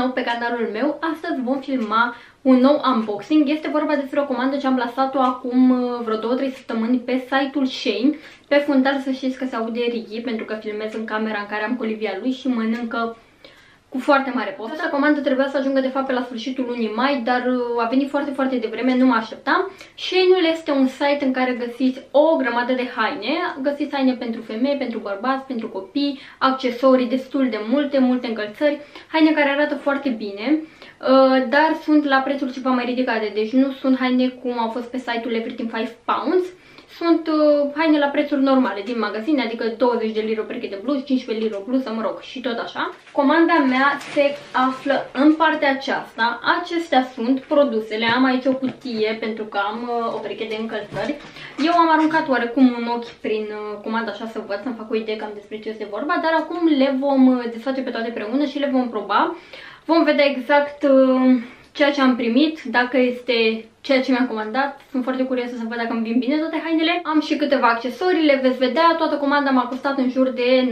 nou pe canalul meu. Astăzi vom filma un nou unboxing. Este vorba despre o comandă ce am lăsat-o acum uh, vreo 2-3 săptămâni pe site-ul Shane. Pe fundal să știți că se aude Righi pentru că filmez în camera în care am colivia lui și mănâncă cu foarte mare post. Această comandă trebuia să ajungă de fapt pe la sfârșitul lunii mai, dar uh, a venit foarte, foarte devreme, nu mă așteptam. Shein-ul este un site în care găsiți o grămadă de haine. Găsiți haine pentru femei, pentru bărbați, pentru copii, accesorii, destul de multe, multe încălțări, haine care arată foarte bine. Uh, dar sunt la prețuri ceva mai ridicate, deci nu sunt haine cum au fost pe site-ul Everything 5 Pounds, sunt uh, haine la prețuri normale din magazine, adică 20 de lire o pereche de bluz, 15 lire o bluză, mă rog, și tot așa. Comanda mea se află în partea aceasta. Acestea sunt produsele. Am aici o cutie pentru că am uh, o pereche de încălțări. Eu am aruncat oarecum un ochi prin uh, comanda așa să văd, să-mi fac o idee cam despre ce este vorba, dar acum le vom uh, desface pe toate împreună și le vom proba. Vom vedea exact... Uh, ceea ce am primit, dacă este ceea ce mi-am comandat. Sunt foarte curioasă să văd dacă îmi vin bine toate hainele. Am și câteva accesorii, le veți vedea. Toată comanda m-a costat în jur de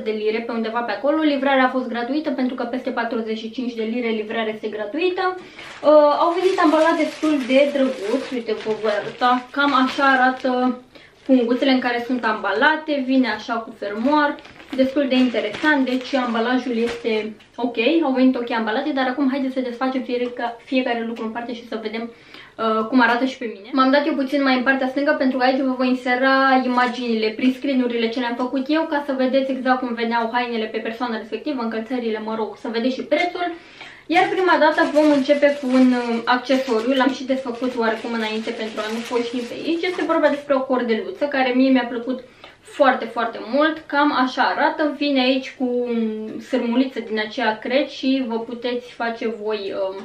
95-100 de lire pe undeva pe acolo. Livrarea a fost gratuită pentru că peste 45 de lire livrarea este gratuită. Uh, au venit ambalat destul de drăguț. Uite, vă voi arăta. Cam așa arată punguțele în care sunt ambalate. Vine așa cu fermoar destul de interesant, deci ambalajul este ok, au venit ok ambalate, dar acum haideți să desfacem fiecare, fiecare lucru în parte și să vedem uh, cum arată și pe mine. M-am dat eu puțin mai în partea stângă pentru că aici vă voi insera imaginile, prin screen-urile ce le-am făcut eu ca să vedeți exact cum veneau hainele pe persoana respectivă, încălțările, mă rog, să vedeți și prețul. Iar prima dată vom începe cu un uh, accesoriu, l-am și desfăcut oarecum înainte pentru a nu foșni pe aici. Este vorba despre o cordeluță care mie mi-a plăcut foarte, foarte mult. Cam așa arată. Vine aici cu sârmuliță din aceea cred și vă puteți face voi uh,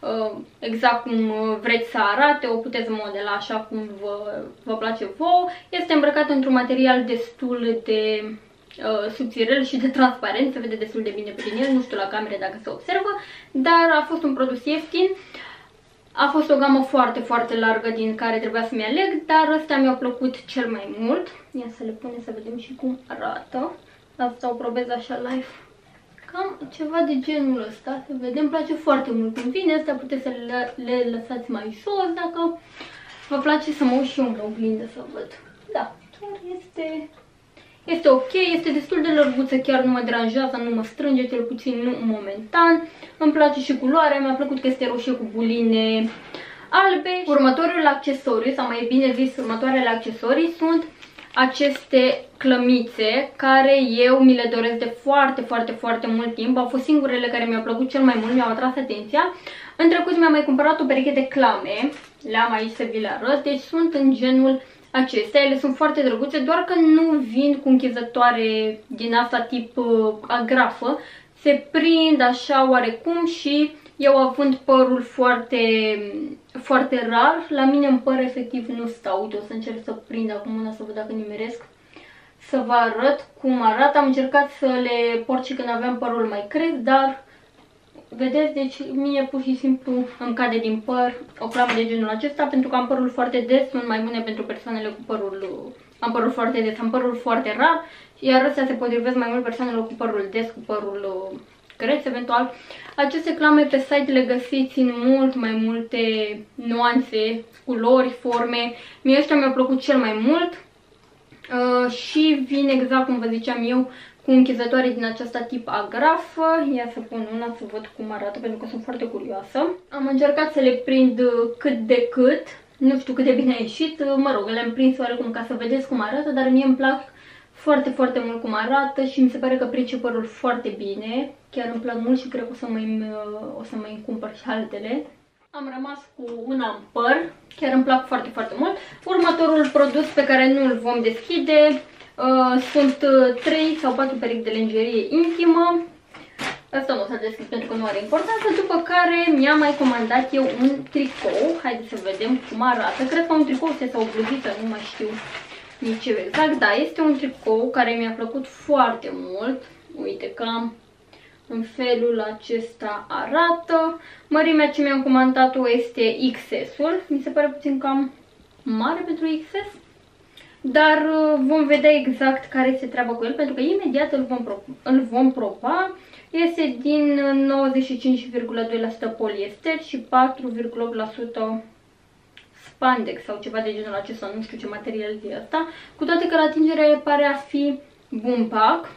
uh, exact cum vreți să arate. O puteți modela așa cum vă, vă place vouă. Este îmbrăcat într-un material destul de uh, subțirel și de transparent. Se vede destul de bine prin el. Nu știu la camere dacă se observă. Dar a fost un produs ieftin. Uh, a fost o gamă foarte, foarte largă din care trebuia să-mi aleg, dar ăstea mi-au plăcut cel mai mult. Ia să le punem să vedem și cum arată. Asta o probez așa live. Cam ceva de genul ăsta, să vedem, îmi place foarte mult cum vine. Astea puteți să le, le lăsați mai jos dacă vă place să mă uit și eu în oglindă să văd. Da, chiar este este ok, este destul de lărguță, chiar nu mă deranjează, nu mă strânge, cel puțin nu momentan. Îmi place și culoarea, mi-a plăcut că este roșie cu buline albe. Următorul accesoriu, sau mai bine zis următoarele accesorii, sunt aceste clămițe care eu mi le doresc de foarte, foarte, foarte mult timp. Au fost singurele care mi-au plăcut cel mai mult, mi-au atras atenția. În trecut mi-am mai cumpărat o pereche de clame, le-am aici să vi le arăt, deci sunt în genul acestea. Ele sunt foarte drăguțe, doar că nu vin cu închizătoare din asta tip uh, agrafă. Se prind așa oarecum și eu având părul foarte, foarte rar, la mine în păr efectiv nu stau. Uite, o să încerc să prind acum una să văd dacă nimeresc. Să vă arăt cum arată. Am încercat să le port și când aveam părul mai cresc, dar Vedeți, deci mie pur și simplu îmi cade din păr o clamă de genul acesta pentru că am părul foarte des, sunt mai bune pentru persoanele cu părul am părul foarte des, am părul foarte rar, iar astea se potrivesc mai mult persoanelor cu părul des, cu părul creț eventual. Aceste clame pe site le găsiți în mult mai multe nuanțe, culori, forme. Mie ăștia mi-au plăcut cel mai mult uh, și vin exact cum vă ziceam eu cu închizătoare din aceasta tip agrafă. Ia să pun una să văd cum arată pentru că sunt foarte curioasă. Am încercat să le prind cât de cât. Nu știu cât de bine a ieșit. Mă rog, le-am prins oarecum ca să vedeți cum arată, dar mie îmi plac foarte, foarte mult cum arată și mi se pare că prind părul foarte bine. Chiar îmi plac mult și cred că o să mai, o să mai cumpăr și altele. Am rămas cu una în păr, chiar îmi plac foarte, foarte mult. Următorul produs pe care nu îl vom deschide Uh, sunt uh, 3 sau 4 perechi de lingerie intimă. Asta nu o să deschid pentru că nu are importanță. După care mi-am mai comandat eu un tricou. Haideți să vedem cum arată. Cred că un tricou este sau o bluzită, nu mai știu nici exact. Da, este un tricou care mi-a plăcut foarte mult. Uite cam în felul acesta arată. Mărimea ce mi-am comandat-o este XS-ul. Mi se pare puțin cam mare pentru XS. Dar uh, vom vedea exact care este treaba cu el, pentru că imediat îl vom, pro îl vom proba. Este din 95,2% poliester și 4,8% spandex sau ceva de genul acesta, nu știu ce material e asta. Cu toate că la atingere pare a fi bumbac.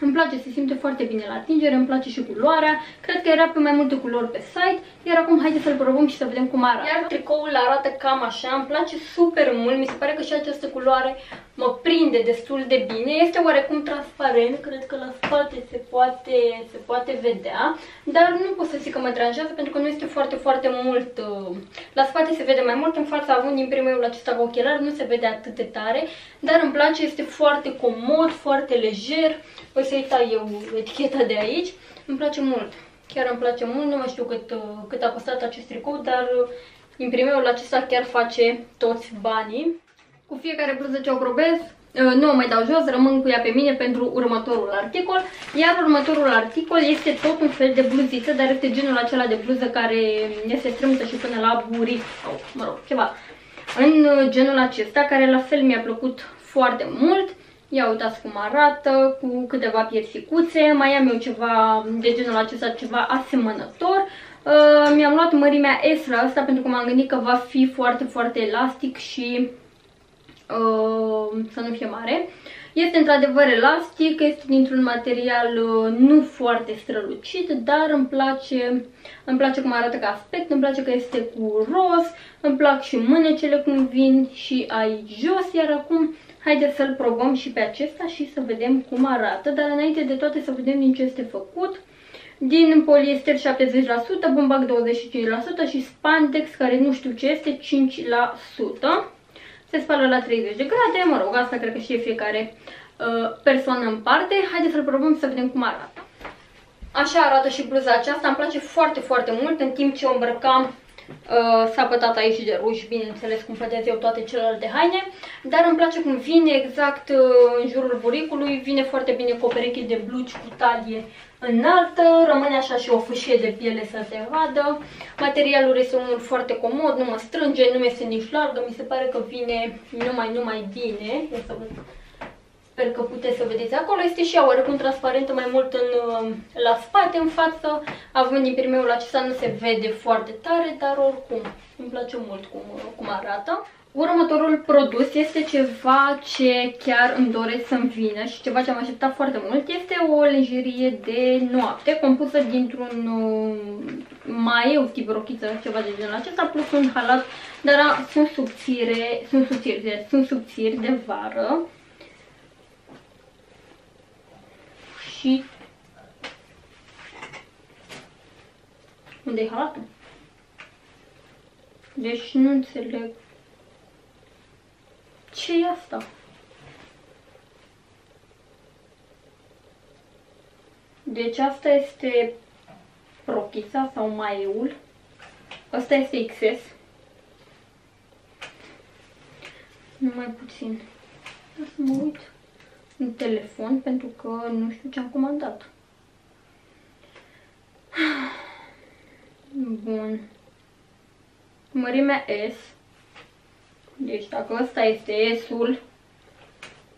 Îmi place, se simte foarte bine la atingere, îmi place și culoarea. Cred că era pe mai multe culori pe site. Iar acum haideți să-l probăm și să vedem cum arată. Iar tricoul arată cam așa, îmi place super mult. Mi se pare că și această culoare mă prinde destul de bine. Este oarecum transparent, cred că la spate se poate, se poate vedea. Dar nu pot să zic că mă deranjează pentru că nu este foarte, foarte mult. Uh, la spate se vede mai mult, în fața având din primul acesta cu ochelari nu se vede atât de tare. Dar îmi place, este foarte comod, foarte lejer. Voi să uita eu eticheta de aici. Îmi place mult. Chiar îmi place mult, nu mai știu cât, uh, cât a costat acest tricou, dar uh, imprimeul acesta chiar face toți banii. Cu fiecare bluză ce o probez, uh, nu o mai dau jos, rămân cu ea pe mine pentru următorul articol. Iar următorul articol este tot un fel de bluziță, dar este genul acela de bluză care este strâmtă și până la buric sau, mă rog, ceva. În genul acesta, care la fel mi-a plăcut foarte mult. Ia uitați cum arată, cu câteva piersicuțe. Mai am eu ceva de genul acesta, ceva asemănător. Uh, Mi-am luat mărimea S la asta pentru că m-am gândit că va fi foarte, foarte elastic și uh, să nu fie mare. Este într-adevăr elastic, este dintr-un material uh, nu foarte strălucit, dar îmi place, îmi place cum arată ca aspect, îmi place că este cu roz, îmi plac și mânecele cum vin și aici jos, iar acum Haideți să-l probăm și pe acesta și să vedem cum arată, dar înainte de toate să vedem din ce este făcut. Din poliester 70%, bumbac 25% și spandex, care nu știu ce este, 5%. Se spală la 30 de grade, mă rog, asta cred că știe fiecare uh, persoană în parte. Haideți să-l probăm să vedem cum arată. Așa arată și bluza aceasta, îmi place foarte, foarte mult, în timp ce o îmbrăcam Uh, s-a pătat aici de ruj, bineînțeles cum pătez eu toate celelalte haine, dar îmi place cum vine exact uh, în jurul buricului, vine foarte bine cu o pereche de blugi cu talie înaltă, rămâne așa și o fâșie de piele să te vadă. Materialul este unul foarte comod, nu mă strânge, nu mi este nici largă, mi se pare că vine numai, numai bine. Ia să văd Sper că puteți să vedeți acolo. Este și ea oarecum transparentă mai mult în, uh, la spate, în față. Având din primeul acesta nu se vede foarte tare, dar oricum îmi place mult cum, cum arată. Următorul produs este ceva ce chiar îmi doresc să-mi vină și ceva ce am așteptat foarte mult. Este o lenjerie de noapte compusă dintr-un uh, maieu tip rochiță, ceva de genul acesta, plus un halat, dar sunt subțire, sunt subțiri, sunt subțiri de vară și... unde e halatul? Deci nu înțeleg. ce e asta? Deci asta este prochița sau maiul. Asta este XS. Numai puțin. Să mă uit în telefon pentru că nu știu ce am comandat. Bun. Mărimea S. Deci dacă ăsta este S-ul,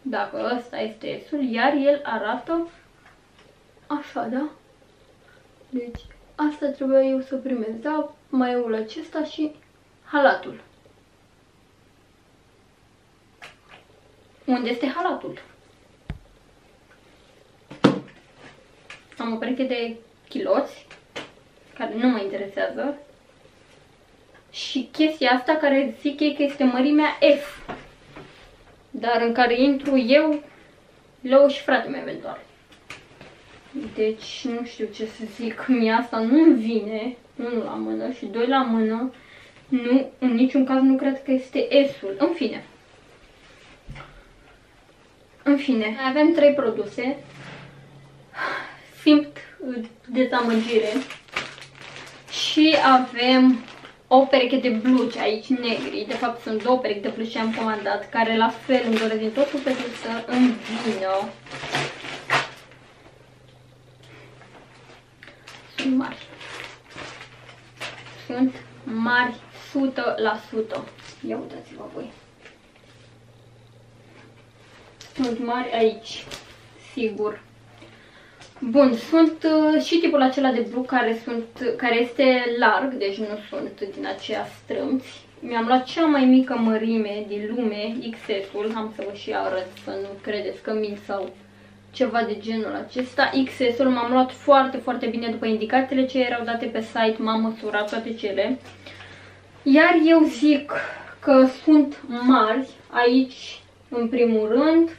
dacă ăsta este S-ul, iar el arată așa, da? Deci asta trebuia eu să primesc, da? Maiul acesta și halatul. Unde este halatul? Am o pereche de chiloți, care nu mă interesează. Și chestia asta care zic ei că este mărimea F. Dar în care intru eu, Leu și frate meu eventual. Deci nu știu ce să zic, mie asta nu vine, unul la mână și doi la mână. Nu, în niciun caz nu cred că este S-ul. În fine. În fine, avem trei produse simt dezamăgire. Și avem o pereche de blugi aici negri. De fapt sunt două perechi de blugi ce am comandat, care la fel îmi doresc din tot sufletul să îmi vină. Sunt mari. Sunt mari 100%. Ia uitați-vă voi. Sunt mari aici, sigur. Bun, sunt uh, și tipul acela de blu care, sunt, care este larg, deci nu sunt din aceea strâmți. Mi-am luat cea mai mică mărime din lume, XS-ul, am să vă și arăt să nu credeți că mint sau ceva de genul acesta. XS-ul m-am luat foarte, foarte bine după indicațiile ce erau date pe site, m-am măsurat toate cele. Iar eu zic că sunt mari aici, în primul rând,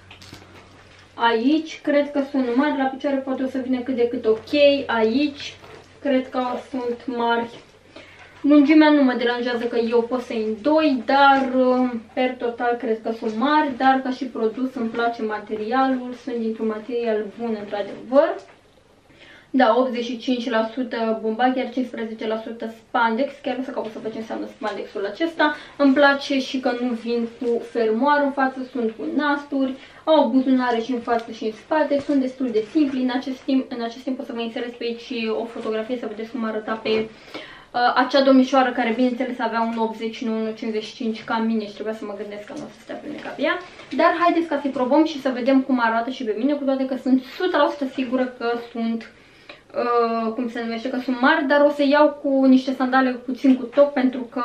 Aici cred că sunt mari, la picioare poate o să vină cât de cât ok. Aici cred că sunt mari. Lungimea nu mă deranjează că eu pot să în doi, dar uh, per total cred că sunt mari, dar ca și produs îmi place materialul, sunt dintr-un material bun într-adevăr. Da, 85% bumbac, iar 15% spandex, chiar o să caut să văd ce înseamnă spandexul acesta. Îmi place și că nu vin cu fermoar în față, sunt cu nasturi, au buzunare și în față și în spate, sunt destul de simpli. În acest timp, în acest timp o să vă inserez pe aici o fotografie să vedeți cum arăta pe uh, acea domnișoară care bineînțeles avea un 80, nu un 55 ca mine și trebuia să mă gândesc că nu o să stea pe cap ea. Dar haideți ca să-i probăm și să vedem cum arată și pe mine, cu toate că sunt 100% sigură că sunt Uh, cum se numește, că sunt mari, dar o să iau cu niște sandale puțin cu top pentru că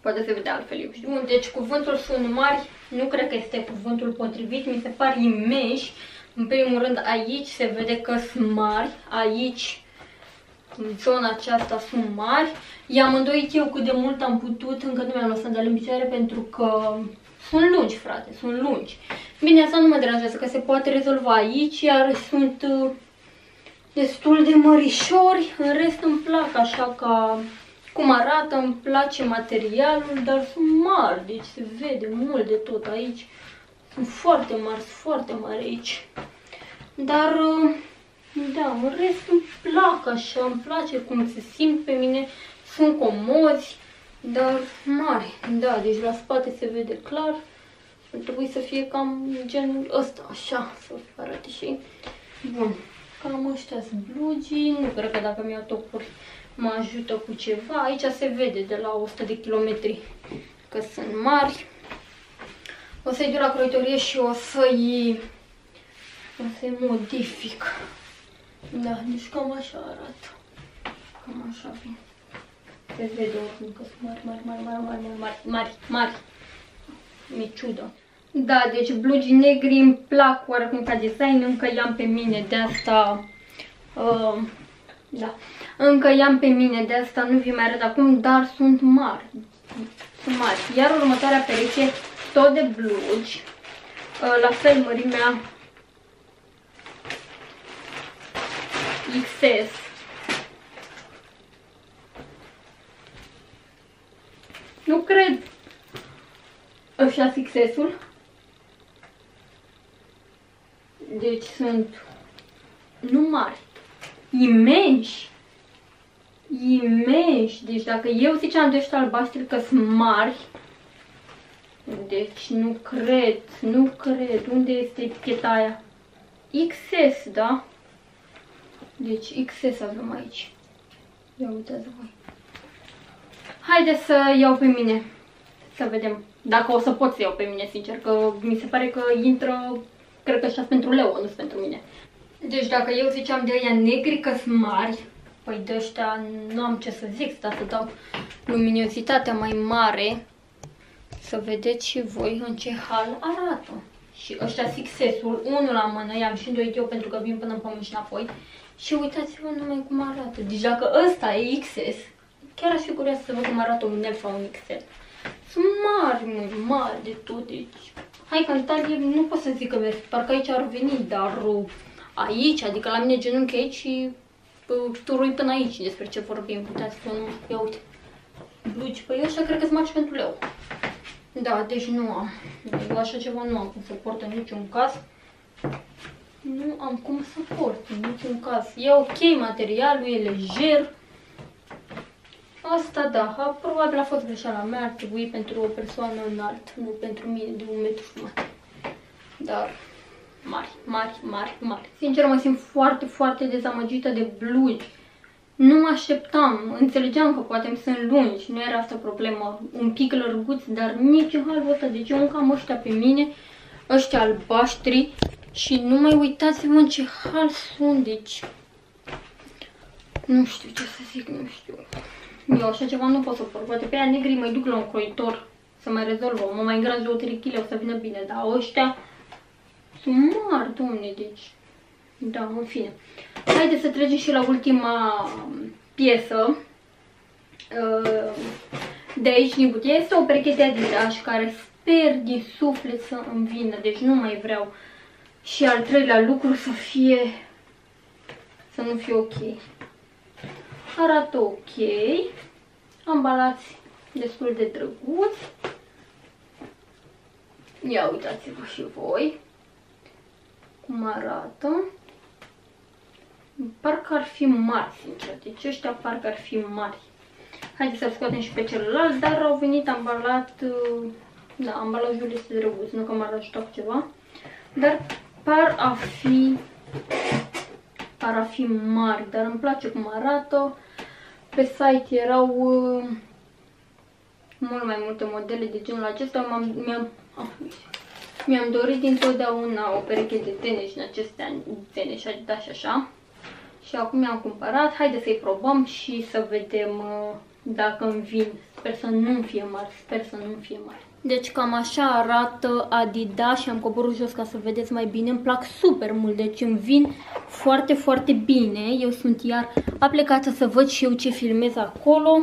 poate se vede altfel, eu știu. Deci cuvântul sunt mari, nu cred că este cuvântul potrivit, mi se par imeși. În primul rând aici se vede că sunt mari, aici în zona aceasta sunt mari. I-am îndoit eu cât de mult am putut, încă nu mi-am luat sandale în picioare pentru că sunt lungi, frate, sunt lungi. Bine, asta nu mă deranjează, că se poate rezolva aici, iar sunt uh, destul de mărișori, în rest îmi plac așa ca cum arată, îmi place materialul, dar sunt mari, deci se vede mult de tot aici. Sunt foarte mari, sunt foarte mari aici. Dar, uh, da, în rest îmi plac așa, îmi place cum se simt pe mine, sunt comozi, dar mari. Da, deci la spate se vede clar. Ar trebui să fie cam genul ăsta, așa, să arate și... Bun. Cam ăștia sunt blugii. Nu cred că dacă mi-au topuri mă ajută cu ceva. Aici se vede de la 100 de kilometri că sunt mari. O să-i duc la croitorie și o să-i o să-i modific. Da, deci cam așa arată. Cam așa vin. Se vede oricum că sunt mari, mari, mari, mari, mari, mari, mari, mari. Mi-e ciudă. Da, deci blugi negri îmi plac oarecum ca design, încă i-am pe mine de asta... Uh, da, încă i-am pe mine de asta, nu vi mai arăt acum, dar sunt mari. Sunt mari. Iar următoarea pereche, tot de blugi, uh, la fel mărimea XS. Nu cred. Ăștia XS-ul. Deci sunt nu mari, imensi. Imensi. Deci dacă eu ziceam de ăștia albaștri că sunt mari, deci nu cred, nu cred. Unde este eticheta aia? XS, da? Deci XS avem aici. Ia uitați voi. Haideți să iau pe mine. Să vedem. Dacă o să pot să iau pe mine, sincer, că mi se pare că intră cred că așa pentru Leo, nu pentru mine. Deci dacă eu ziceam de ăia negri că sunt mari, păi de ăștia nu am ce să zic, dar să dau luminozitatea mai mare, să vedeți și voi în ce hal arată. Și ăștia succesul, unul la mână, i-am și îndoit eu pentru că vin până în pământ și înapoi. Și uitați-vă numai cum arată. Deci dacă ăsta e XS, chiar aș fi curioasă să văd cum arată un L sau un XL. Sunt mari, mari, mari de tot, deci Hai că în talie nu pot să zic că merg, parcă aici ar veni, dar uh, aici, adică la mine genunchi aici și uh, turui până aici despre ce vorbim. Uitați că nu, ia uite. Blugi, păi ăștia cred că sunt pentru leu. Da, deci nu am. Eu așa ceva nu am cum să port în niciun caz. Nu am cum să port în niciun caz. E ok materialul, e lejer. Asta da, ha, probabil a fost greșeala mea, ar trebui pentru o persoană înalt, nu pentru mine de un metru jumătate. Dar mari, mari, mari, mari. Sincer, mă simt foarte, foarte dezamăgită de blugi. Nu mă așteptam, înțelegeam că poate îmi sunt lungi, nu era asta problema, un pic lărguți, dar nici în halul ăsta, deci eu încă am ăștia pe mine, ăștia albaștri, Și nu mai uitați-vă în ce hal sunt, deci... Nu știu ce să zic, nu știu. Eu așa ceva nu pot să por. Poate pe aia negri mai duc la un croitor să mai rezolvă. Mă mai îngras două, trei kg, o să vină bine. Dar ăștia sunt mari, domne, deci... Da, în fine. Haideți să trecem și la ultima piesă. Uh, de aici din cutie este o pereche de Adidas care sper din suflet să îmi vină. Deci nu mai vreau și al treilea lucru să fie să nu fie ok. Arată ok. Ambalați destul de drăguț. Ia uitați-vă și voi cum arată. Parcă ar fi mari, sincer. Deci ăștia parcă ar fi mari. Haideți să-l scoatem și pe celălalt, dar au venit ambalat... Uh, da, ambalajul este drăguț, nu că m-ar ajuta cu ceva. Dar par a fi... Par a fi mari, dar îmi place cum arată. Pe site erau uh, mult mai multe modele de genul acesta. Mi-am mi-am dorit dintotdeauna o pereche de tenis în aceste ani, tenis și da și așa. Și acum mi-am cumpărat. Haideți să-i probăm și să vedem uh, dacă îmi vin. Sper să nu fie mari, sper să nu fie mari. Deci cam așa arată Adidas și am coborât jos ca să vedeți mai bine. Îmi plac super mult, deci îmi vin foarte, foarte bine. Eu sunt iar aplicată să văd și eu ce filmez acolo.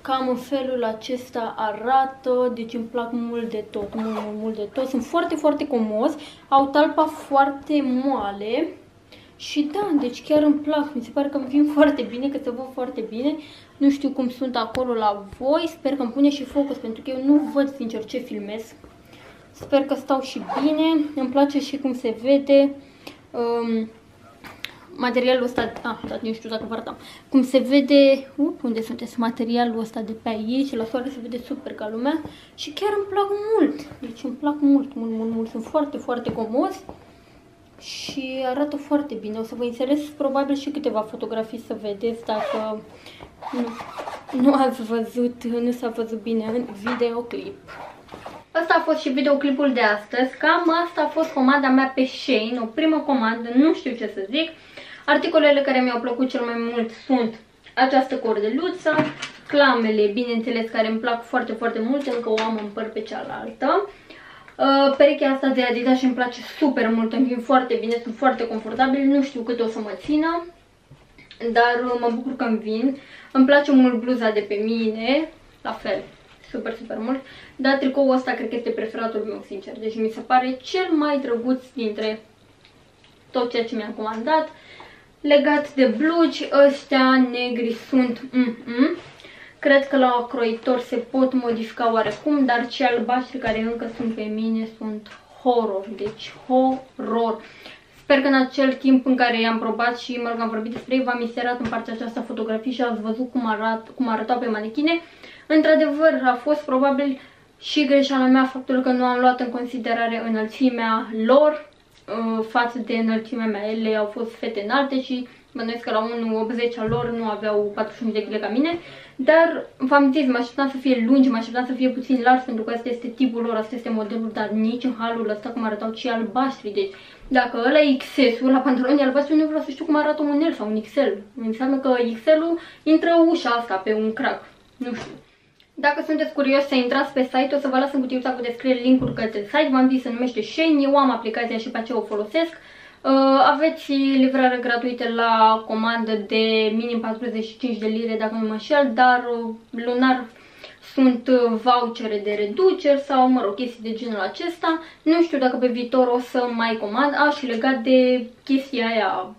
Cam în felul acesta arată, deci îmi plac mult de tot, mult, mult, mult de tot. Sunt foarte, foarte comos, au talpa foarte moale și da, deci chiar îmi plac, mi se pare că îmi vin foarte bine, că se văd foarte bine. Nu știu cum sunt acolo la voi, sper că îmi pune și focus, pentru că eu nu văd sincer ce filmez. Sper că stau și bine, îmi place și cum se vede. Um, materialul ăsta, ah, dar nu știu dacă vă arătam, cum se vede, uh, unde sunteți, materialul ăsta de pe aici, la soare se vede super ca lumea și chiar îmi plac mult, deci îmi plac mult, mult, mult, mult, sunt foarte, foarte comos și arată foarte bine. O să vă înțeles probabil și câteva fotografii să vedeți dacă nu, nu ați văzut, nu s-a văzut bine în videoclip. Asta a fost și videoclipul de astăzi. Cam asta a fost comanda mea pe Shane, o primă comandă, nu știu ce să zic. Articolele care mi-au plăcut cel mai mult sunt această cordeluță, clamele, bineînțeles, care îmi plac foarte, foarte mult, încă o am în păr pe cealaltă. Uh, perechea asta de Adidas și îmi place super mult, îmi vin foarte bine, sunt foarte confortabil, nu știu cât o să mă țină, dar uh, mă bucur că îmi vin. Îmi place mult bluza de pe mine, la fel, super, super mult, dar tricoul ăsta cred că este preferatul meu, sincer, deci mi se pare cel mai drăguț dintre tot ceea ce mi-am comandat. Legat de blugi, ăstea negri sunt mm -mm. Cred că la croitor se pot modifica oarecum, dar cei albaștri care încă sunt pe mine sunt horror, deci horror. Sper că în acel timp în care i-am probat și mă rog, am vorbit despre ei, v-am inserat în partea aceasta fotografii și ați văzut cum, arat, cum arătau pe manechine. Într-adevăr, a fost probabil și greșeala mea faptul că nu am luat în considerare înălțimea lor, Uh, față de înălțimea mea. Ele au fost fete înalte și bănuiesc că la 1,80 al lor nu aveau 45 de kg ca mine, dar v-am zis, mă așteptam să fie lungi, mă așteptam să fie puțin largi, pentru că asta este tipul lor, asta este modelul, dar nici în halul ăsta cum arătau cei albaștri, deci dacă ăla e XS-ul la pantaloni albaștri, nu vreau să știu cum arată un L sau un XL. Înseamnă că XL-ul intră ușa asta pe un crack, nu știu. Dacă sunteți curioși să intrați pe site, o să vă las în cutiuța cu descriere link-uri către site. V-am zis, se numește Shane, eu am aplicația și pe aceea o folosesc. Uh, aveți livrare gratuită la comandă de minim 45 de lire, dacă nu mă înșel, dar uh, lunar sunt uh, vouchere de reduceri sau, mă rog, chestii de genul acesta. Nu știu dacă pe viitor o să mai comand. A, și legat de chestia aia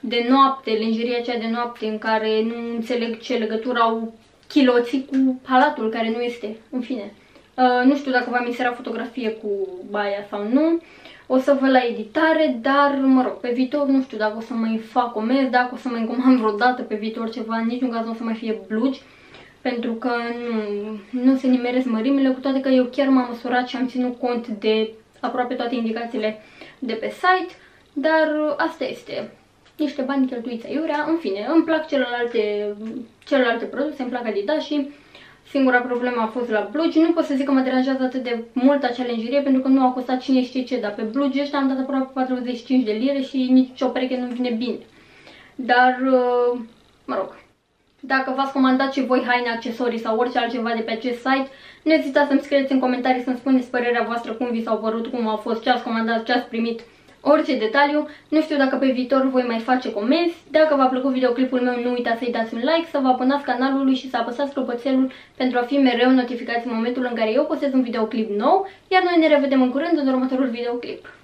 de noapte, lingeria aceea de noapte în care nu înțeleg ce legătură au chiloții cu palatul care nu este, în fine. Uh, nu știu dacă v-am inserat fotografie cu baia sau nu. O să vă la editare, dar, mă rog, pe viitor nu știu dacă o să mai fac comenzi, dacă o să mai încomand vreodată pe viitor ceva, în niciun caz nu o să mai fie blugi, pentru că nu, nu se nimeresc mărimile, cu toate că eu chiar m-am măsurat și am ținut cont de aproape toate indicațiile de pe site, dar asta este. Niște bani cheltuiți aiurea, în fine, îmi plac celelalte, celelalte produse, îmi plac Adidas și Singura problemă a fost la blugi. Nu pot să zic că mă deranjează atât de mult acea lenjerie pentru că nu a costat cine știe ce, dar pe blugi ăștia am dat aproape 45 de lire și nici o pereche nu vine bine. Dar, uh, mă rog, dacă v-ați comandat și voi haine, accesorii sau orice altceva de pe acest site, nu ezitați să-mi scrieți în comentarii să-mi spuneți părerea voastră, cum vi s-au părut, cum au fost, ce ați comandat, ce ați primit, orice detaliu. Nu știu dacă pe viitor voi mai face comenzi. Dacă v-a plăcut videoclipul meu, nu uitați să-i dați un like, să vă abonați canalului și să apăsați clopoțelul pentru a fi mereu notificați în momentul în care eu postez un videoclip nou, iar noi ne revedem în curând în următorul videoclip.